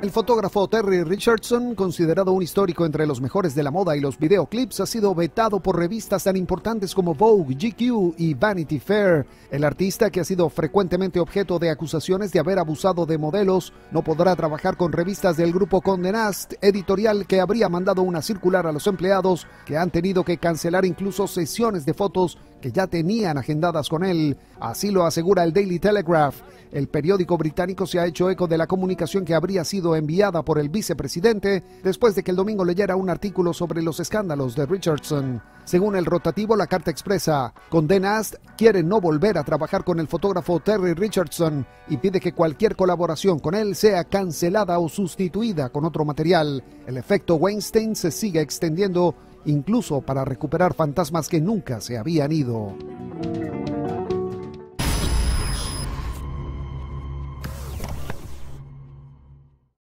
El fotógrafo Terry Richardson, considerado un histórico entre los mejores de la moda y los videoclips, ha sido vetado por revistas tan importantes como Vogue, GQ y Vanity Fair. El artista, que ha sido frecuentemente objeto de acusaciones de haber abusado de modelos, no podrá trabajar con revistas del grupo Condé Nast, editorial que habría mandado una circular a los empleados que han tenido que cancelar incluso sesiones de fotos que ya tenían agendadas con él. Así lo asegura el Daily Telegraph. El periódico británico se ha hecho eco de la comunicación que habría sido enviada por el vicepresidente después de que el domingo leyera un artículo sobre los escándalos de Richardson. Según el rotativo, la carta expresa, Condenas quiere no volver a trabajar con el fotógrafo Terry Richardson y pide que cualquier colaboración con él sea cancelada o sustituida con otro material. El efecto Weinstein se sigue extendiendo incluso para recuperar fantasmas que nunca se habían ido.